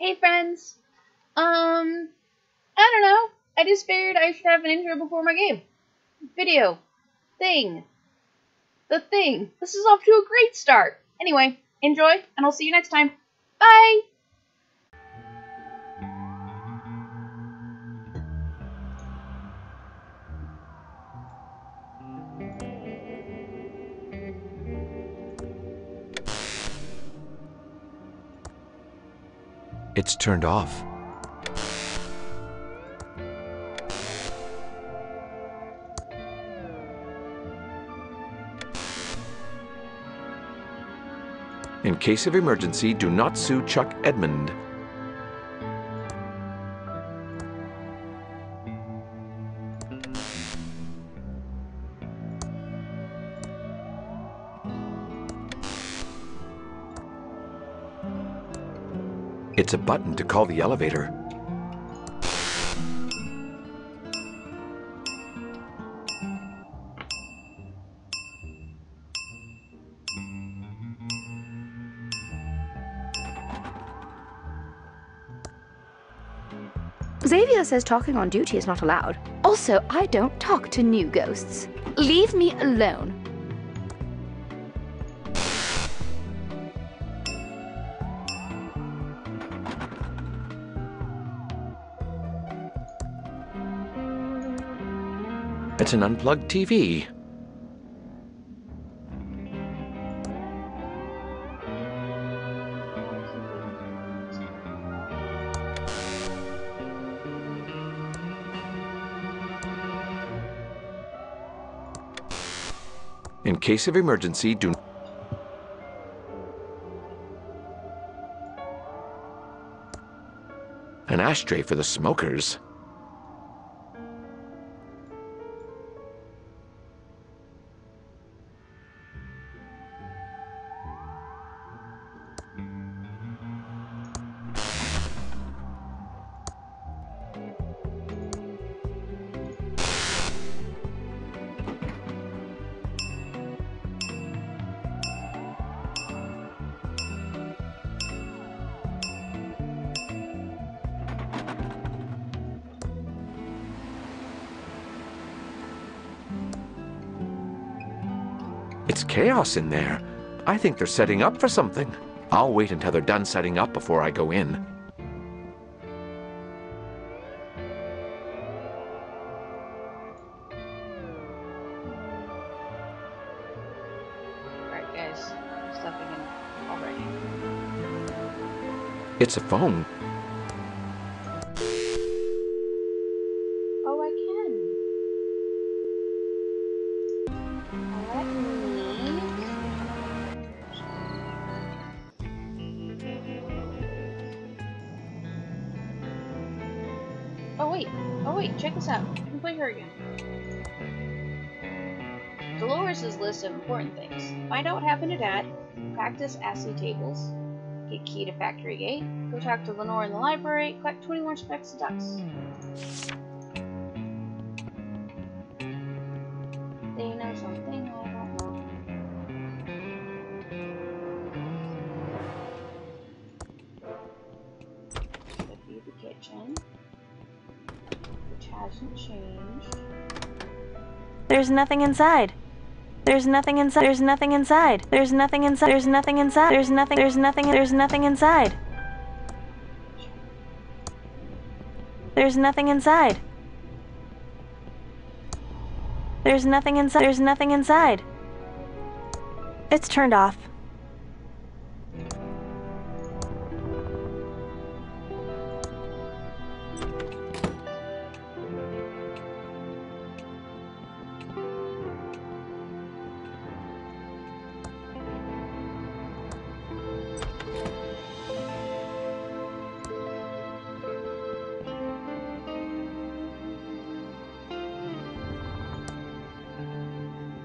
Hey friends. Um, I don't know. I just figured I should have an intro before my game. Video. Thing. The thing. This is off to a great start. Anyway, enjoy, and I'll see you next time. Bye! It's turned off. In case of emergency, do not sue Chuck Edmund. It's a button to call the elevator. Xavier says talking on duty is not allowed. Also, I don't talk to new ghosts. Leave me alone. It's an unplugged TV. In case of emergency, do an ashtray for the smokers. It's chaos in there. I think they're setting up for something. I'll wait until they're done setting up before I go in. Alright, guys. Stepping in already. It's a phone. Wait, oh wait, check this out. I can play her again. Dolores' list of important things. Find out what happened to Dad. Practice ASCII tables. Get key to Factory Gate. Go talk to Lenore in the library. Collect 20 more specks of ducks. Hasn't changed. There's nothing inside. There's nothing inside. There's nothing inside. There's nothing inside. There's nothing inside. There's nothing. There's nothing. There's nothing inside. There's nothing inside. There's nothing inside. There's nothing inside. It's turned off.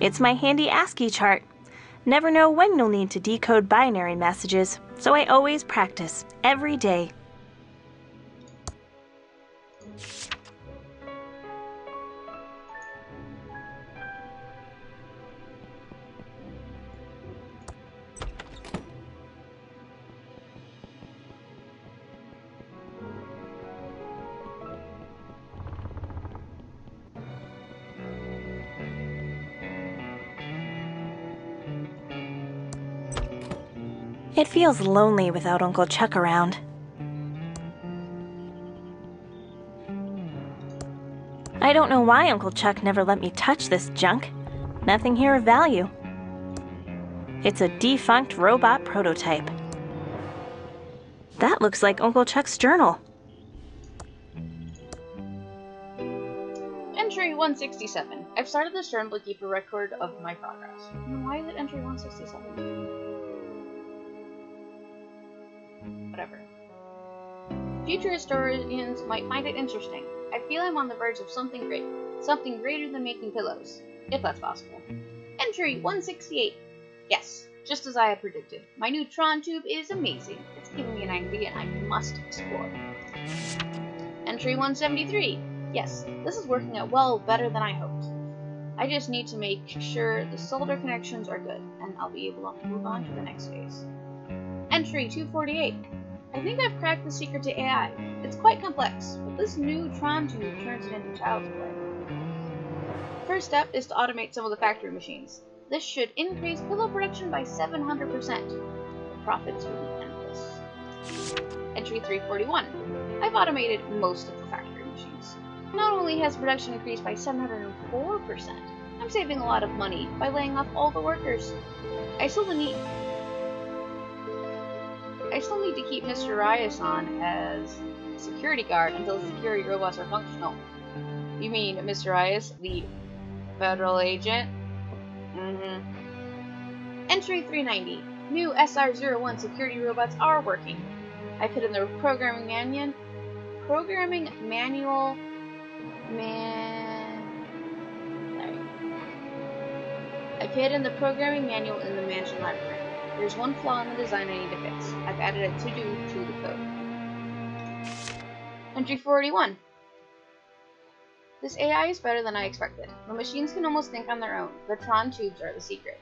It's my handy ASCII chart. Never know when you'll need to decode binary messages, so I always practice, every day. Feels lonely without Uncle Chuck around. I don't know why Uncle Chuck never let me touch this junk. Nothing here of value. It's a defunct robot prototype. That looks like Uncle Chuck's journal. Entry 167. I've started this journal to keep a record of my progress. Why is it entry 167? Whatever. Future historians might find it interesting. I feel I'm on the verge of something great. Something greater than making pillows. If that's possible. Entry 168. Yes, just as I had predicted. My new Tron tube is amazing. It's giving me an idea I must explore. Entry 173. Yes, this is working out well better than I hoped. I just need to make sure the solder connections are good, and I'll be able to move on to the next phase. Entry 248. I think I've cracked the secret to AI. It's quite complex, but this new Tron tube turns it into child's play. First step is to automate some of the factory machines. This should increase pillow production by 700%. The profits will be endless. Entry 341. I've automated most of the factory machines. Not only has production increased by 704%, I'm saving a lot of money by laying off all the workers. I still need I still need to keep Mr. Reyes on as security guard until the security robots are functional. You mean Mr. Reyes, the federal agent? Mm-hmm. Entry 390. New SR-01 security robots are working. I put in the programming manual. Programming manual. Man. Sorry. I put in the programming manual in the mansion library. There's one flaw in the design I need to fix. I've added a to-do to the code. Entry 481. This AI is better than I expected. The machines can almost think on their own. The Tron tubes are the secret.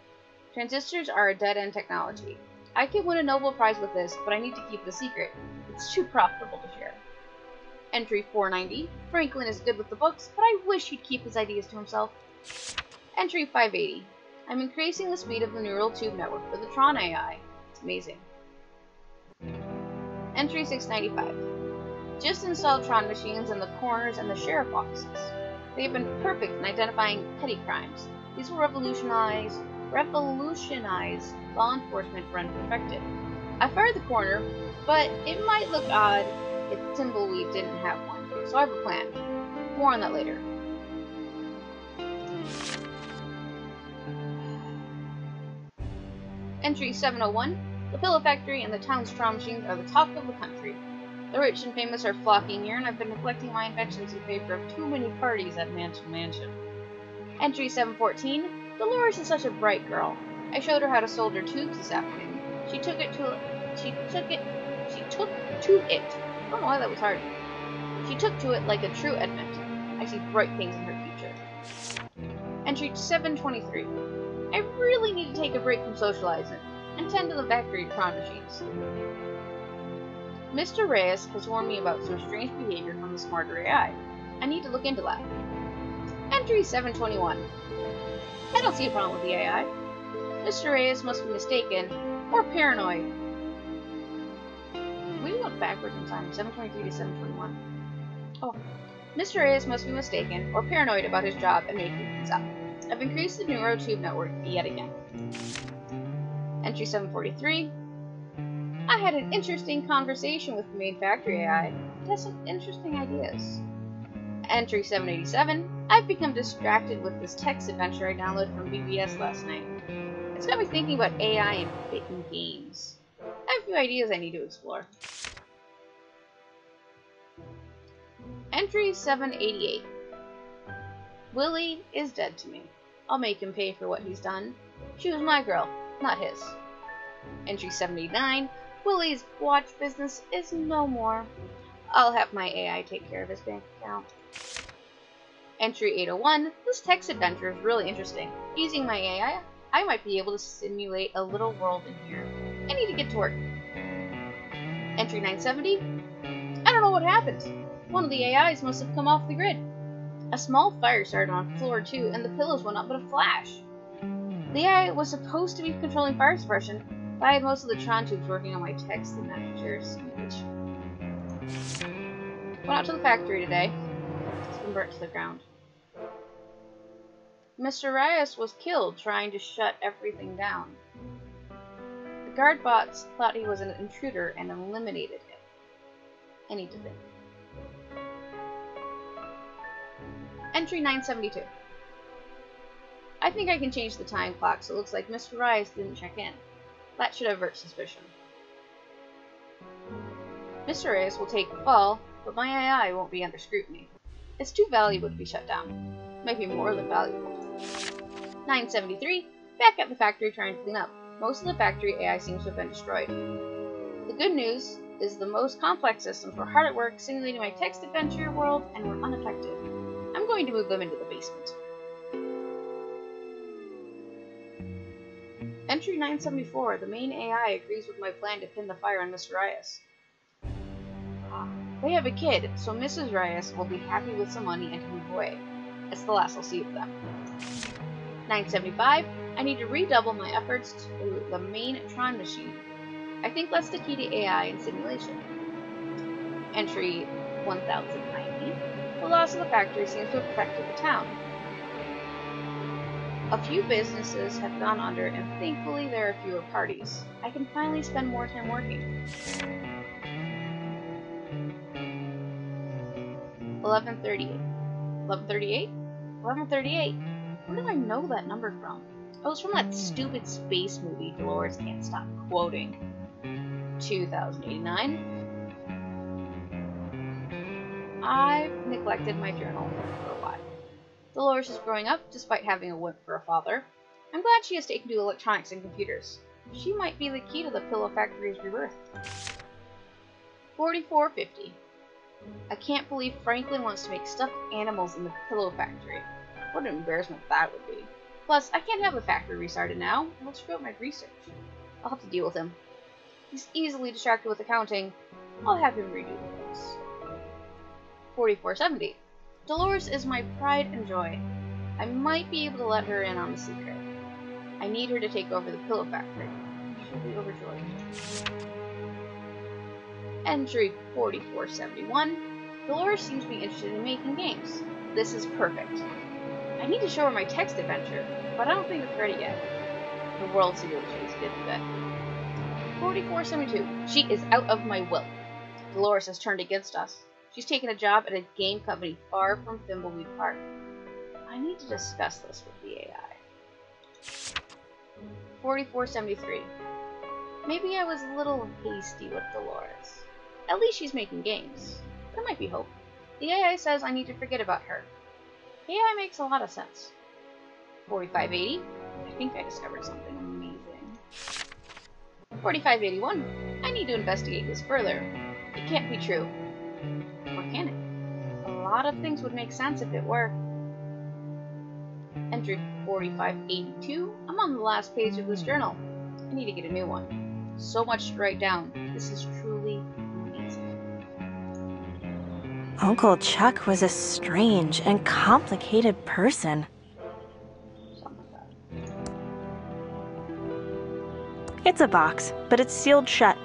Transistors are a dead-end technology. I could win a Nobel Prize with this, but I need to keep the secret. It's too profitable to share. Entry 490. Franklin is good with the books, but I wish he'd keep his ideas to himself. Entry 580. I'm increasing the speed of the neural tube network for the Tron AI. It's amazing. Entry 695. Just installed Tron machines in the corners and the sheriff offices. They have been perfect in identifying petty crimes. These will revolutionize revolutionize law enforcement when perfected. I fired the corner, but it might look odd if Thimbleweed didn't have one, so I have a plan. More on that later. Entry 701. The Pillow Factory and the town's Tron machines are the talk of the country. The rich and famous are flocking here, and I've been neglecting my inventions in favor of too many parties at Mansion Mansion. Entry 714. Dolores is such a bright girl. I showed her how to solder tubes this afternoon. She took it to she took it she took to it. I don't know why that was hard. She took to it like a true Edmund. I see bright things in her future. Entry 723. I really need to take a break from socializing and tend to the factory Tron machines. Mr. Reyes has warned me about some strange behavior from the smarter AI. I need to look into that. Entry 721. I don't see a problem with the AI. Mr. Reyes must be mistaken or paranoid. We went backwards in time, 723 to 721. Oh. Mr. Reyes must be mistaken or paranoid about his job and making things up. I've increased the neurotube network yet again. Entry 743. I had an interesting conversation with the main factory AI. It has some interesting ideas. Entry 787. I've become distracted with this text adventure I downloaded from BBS last night. It's got me thinking about AI and bitten games. I have a few ideas I need to explore. Entry 788. Willie is dead to me. I'll make him pay for what he's done. She was my girl, not his. Entry 79. Willie's watch business is no more. I'll have my AI take care of his bank account. Entry 801. This text adventure is really interesting. Using my AI, I might be able to simulate a little world in here. I need to get to work. Entry 970. I don't know what happened. One of the AIs must have come off the grid. A small fire started on floor 2 and the pillows went up in a flash. The AI was supposed to be controlling fire suppression, If I had most of the Tron tubes working on my text and adventure simulation. Went out to the factory today. It's been burnt to the ground. Mr. Reyes was killed trying to shut everything down. The guard bots thought he was an intruder and eliminated him. I need. Entry 972. I think I can change the time clock so it looks like Mr. Reyes didn't check in. That should avert suspicion. Mr. Reyes will take the fall, but my AI won't be under scrutiny. It's too valuable to be shut down. Might be more than valuable. 973. Back at the factory trying to clean up. Most of the factory AI seems to have been destroyed. The good news is the most complex systems were hard at work simulating my text adventure world and were unaffected. Going to move them into the basement. Entry 974. The main AI agrees with my plan to pin the fire on Mr. Reyes. Ah, They have a kid, so Mrs. Reyes will be happy with some money and move away. It's the last I'll see of them. 975. I need to redouble my efforts to the main Tron machine. I think that's the key to AI and simulation. Entry 1090. The loss of the factory seems to have affected the town. A few businesses have gone under, and thankfully there are fewer parties. I can finally spend more time working. 1138. 1138? 1138? Where do I know that number from? Oh, it's from that stupid space movie Dolores can't stop quoting. 2089. I've neglected my journal for a while. Dolores is growing up despite having a wimp for a father. I'm glad she has taken to electronics and computers. She might be the key to the Pillow Factory's rebirth. 4450. I can't believe Franklin wants to make stuffed animals in the Pillow Factory. What an embarrassment that would be. Plus, I can't have the factory restarted now. It'll screw up my research. I'll have to deal with him. He's easily distracted with accounting. I'll have him redo. 4470. Dolores is my pride and joy. I might be able to let her in on the secret. I need her to take over the pillow factory. She'll be overjoyed. Entry 4471. Dolores seems to be interested in making games. This is perfect. I need to show her my text adventure, but I don't think it's ready yet. The world simulation is good bet. 4472. She is out of my will. Dolores has turned against us. She's taken a job at a game company far from Thimbleweed Park. I need to discuss this with the AI. 4473. Maybe I was a little hasty with Dolores. At least she's making games. There might be hope. The AI says I need to forget about her. AI makes a lot of sense. 4580. I think I discovered something amazing. 4581. I need to investigate this further. It can't be true. Lot of things would make sense if it were. Entry 4582. I'm on the last page of this journal. I need to get a new one. So much to write down. This is truly amazing. Uncle Chuck was a strange and complicated person. It's a box, but it's sealed shut.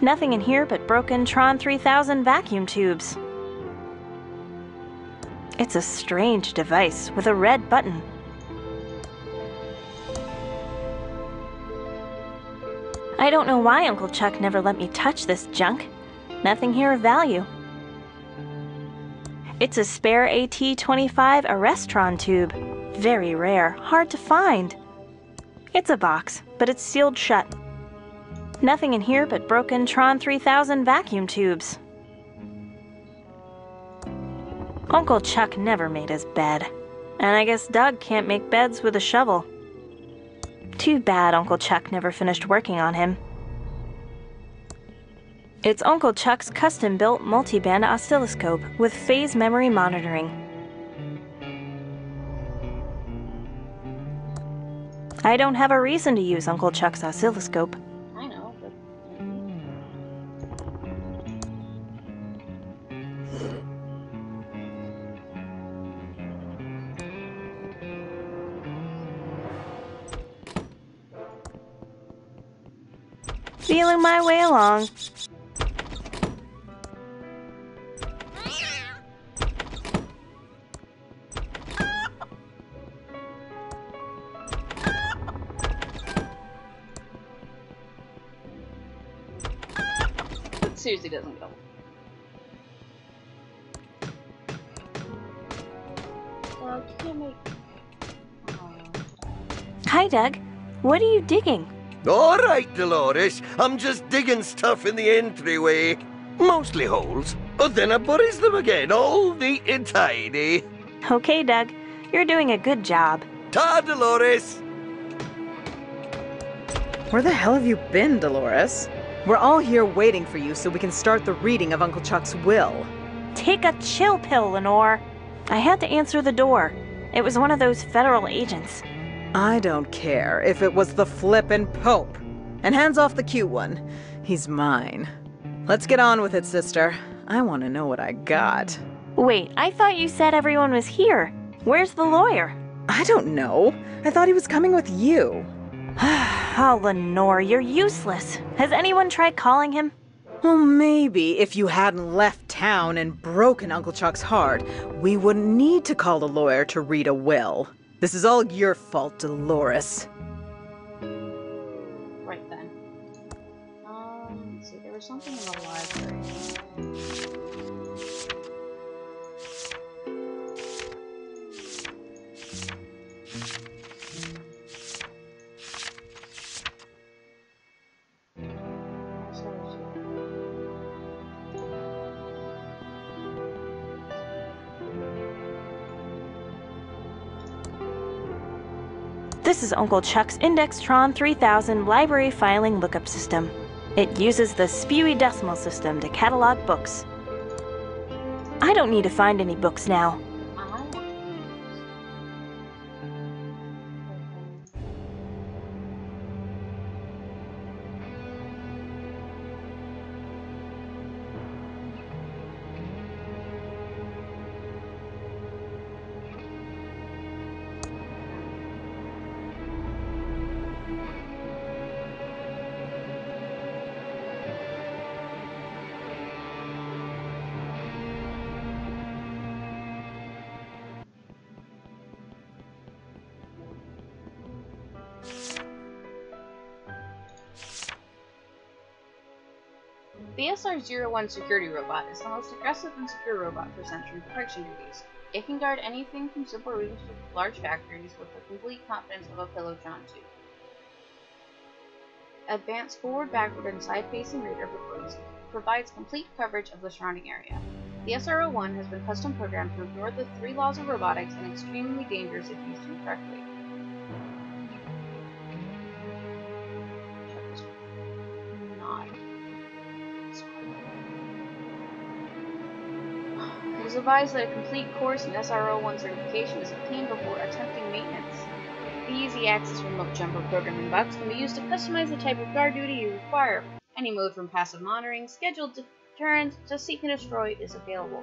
Nothing in here but broken Tron 3000 vacuum tubes. It's a strange device with a red button. I don't know why Uncle Chuck never let me touch this junk. Nothing here of value. It's a spare AT-25 Arrestron tube. Very rare, hard to find. It's a box, but it's sealed shut. Nothing in here but broken Tron 3000 vacuum tubes. Uncle Chuck never made his bed. And I guess Doug can't make beds with a shovel. Too bad Uncle Chuck never finished working on him. It's Uncle Chuck's custom built multiband oscilloscope with phase memory monitoring. I don't have a reason to use Uncle Chuck's oscilloscope. Feeling my way along. It seriously doesn't go. Well, I can't make. Hi, Doug. What are you digging? All right, Dolores. I'm just digging stuff in the entryway. Mostly holes. But then I buries them again, all neat and tidy. Okay, Doug. You're doing a good job. Ta, Dolores. Where the hell have you been, Dolores? We're all here waiting for you so we can start the reading of Uncle Chuck's will. Take a chill pill, Lenore. I had to answer the door. It was one of those federal agents. I don't care if it was the flippin' Pope. And hands off the cute one. He's mine. Let's get on with it, sister. I want to know what I got. Wait, I thought you said everyone was here. Where's the lawyer? I don't know. I thought he was coming with you. oh, Lenore, you're useless. Has anyone tried calling him? Well, maybe if you hadn't left town and broken Uncle Chuck's heart, we wouldn't need to call the lawyer to read a will. This is all your fault, Dolores. Right then. Um, see, there was something This is Uncle Chuck's Indextron 3000 library filing lookup system. It uses the Spewy Decimal System to catalog books. I don't need to find any books now. ASR-01 Security Robot is the most aggressive and secure robot for sensory protection duties. It can guard anything from simple rooms to large factories with the complete confidence of a pillow john. Two Advanced forward, backward, and side-facing radar reports provides complete coverage of the surrounding area. The SR-01 has been custom programmed to ignore the three laws of robotics and extremely dangerous if used incorrectly. Advised that a complete course in SRO-1 certification is obtained before attempting maintenance. The Easy Access Remote Jumper programming box can be used to customize the type of guard duty you require. Any mode from passive monitoring, scheduled deterrent, to seek and destroy is available.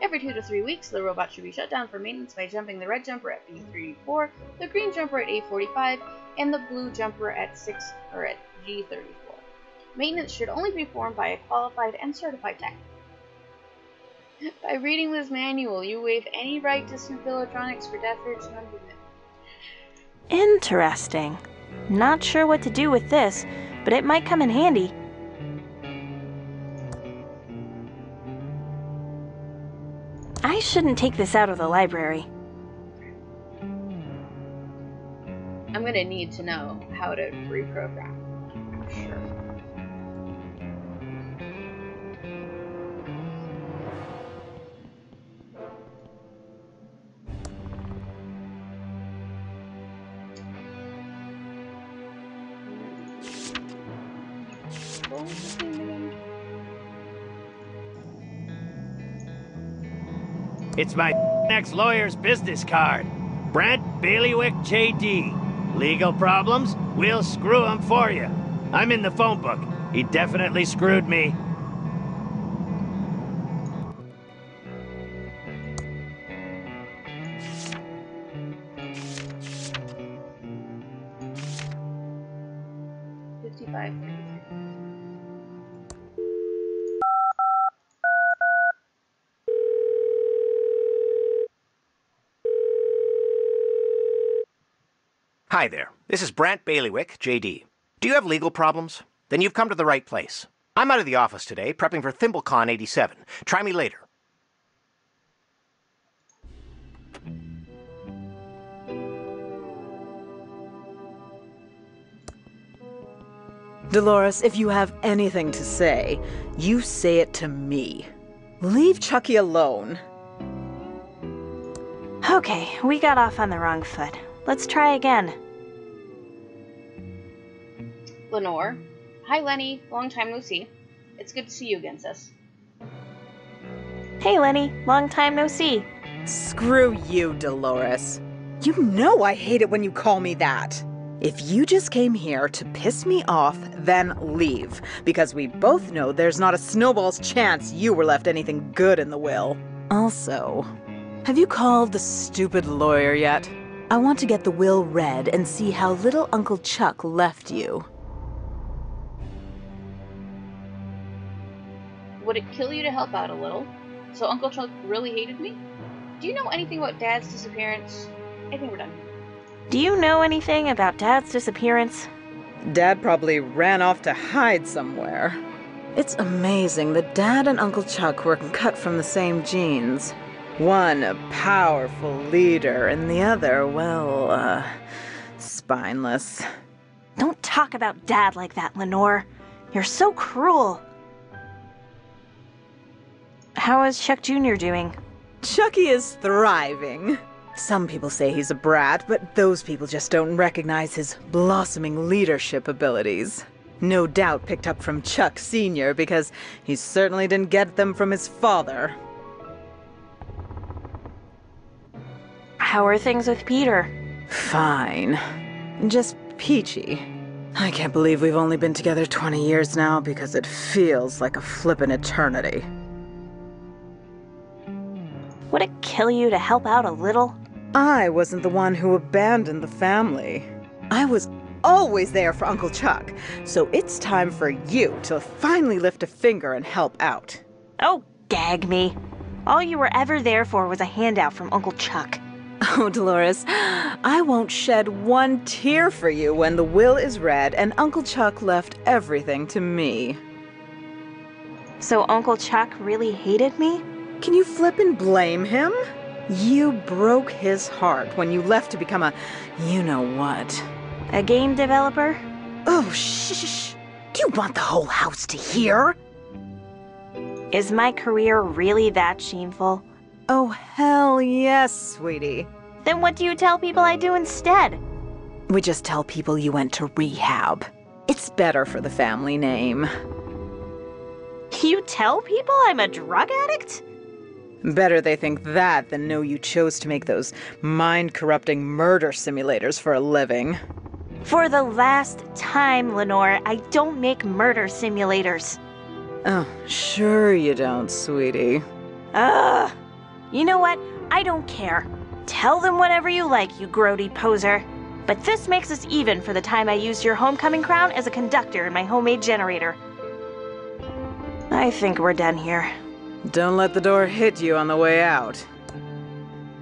Every two to three weeks, the robot should be shut down for maintenance by jumping the red jumper at B34, the green jumper at A45, and the blue jumper at 6 or at G34. Maintenance should only be performed by a qualified and certified tech. By reading this manual, you waive any right to sue PillowTronics for death or dismemberment. Interesting. Not sure what to do with this, but it might come in handy. I shouldn't take this out of the library. I'm gonna need to know how to reprogram. Sure. It's my next lawyer's business card. Brent Bailiwick JD. Legal problems? We'll screw him for you. I'm in the phone book. He definitely screwed me. Hi there. This is Brant Bailiwick, JD. Do you have legal problems? Then you've come to the right place. I'm out of the office today, prepping for ThimbleCon 87. Try me later. Dolores, if you have anything to say, you say it to me. Leave Chucky alone. Okay, we got off on the wrong foot. Let's try again. Lenore. Hi, Lenny. Long time no see. It's good to see you again, sis. Hey, Lenny. Long time no see. Screw you, Dolores. You know I hate it when you call me that. If you just came here to piss me off, then leave. Because we both know there's not a snowball's chance you were left anything good in the will. Also, have you called the stupid lawyer yet? I want to get the will read and see how little Uncle Chuck left you. Would it kill you to help out a little? So Uncle Chuck really hated me? Do you know anything about Dad's disappearance? I think we're done. Do you know anything about Dad's disappearance? Dad probably ran off to hide somewhere. It's amazing that Dad and Uncle Chuck were cut from the same genes. One a powerful leader, and the other, well, uh, spineless. Don't talk about Dad like that, Lenore. You're so cruel. How is Chuck Jr. doing? Chucky is thriving. Some people say he's a brat, but those people just don't recognize his blossoming leadership abilities. No doubt picked up from Chuck Sr. because he certainly didn't get them from his father. How are things with Peter? Fine. Just peachy. I can't believe we've only been together 20 years now because it feels like a flippin' eternity. Would it kill you to help out a little? I wasn't the one who abandoned the family. I was always there for Uncle Chuck, so it's time for you to finally lift a finger and help out. Oh, gag me. All you were ever there for was a handout from Uncle Chuck. Oh, Dolores, I won't shed one tear for you when the will is read and Uncle Chuck left everything to me. So Uncle Chuck really hated me? Can you flip and blame him? You broke his heart when you left to become a you know what. A game developer? Oh, shh. shh. Do you want the whole house to hear? Is my career really that shameful? Oh, hell yes, sweetie. Then what do you tell people I do instead? We just tell people you went to rehab. It's better for the family name. You tell people I'm a drug addict? Better they think that than know you chose to make those mind corrupting murder simulators for a living. For the last time, Lenore, I don't make murder simulators. Oh, sure you don't, sweetie. Ugh. You know what? I don't care. Tell them whatever you like, you grody poser. But this makes us even for the time I used your homecoming crown as a conductor in my homemade generator. I think we're done here. Don't let the door hit you on the way out.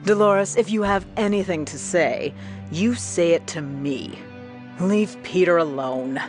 Dolores, if you have anything to say, you say it to me. Leave Peter alone.